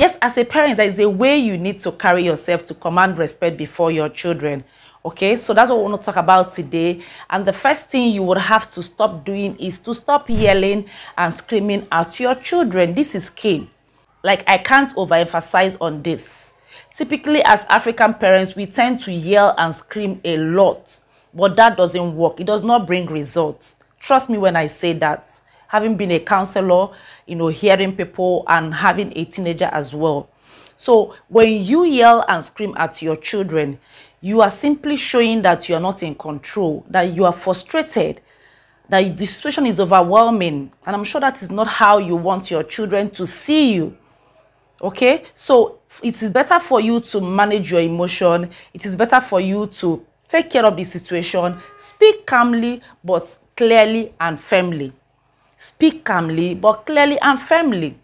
Yes, as a parent, there is a way you need to carry yourself to command respect before your children. Okay, so that's what we want to talk about today. And the first thing you would have to stop doing is to stop yelling and screaming at your children. This is key. Like, I can't overemphasize on this. Typically, as African parents, we tend to yell and scream a lot, but that doesn't work. It does not bring results. Trust me when I say that. Having been a counselor, you know, hearing people and having a teenager as well. So when you yell and scream at your children, you are simply showing that you are not in control, that you are frustrated, that the situation is overwhelming. And I'm sure that is not how you want your children to see you. Okay? So it is better for you to manage your emotion. It is better for you to take care of the situation. Speak calmly, but clearly and firmly. Speak calmly, but clearly and firmly.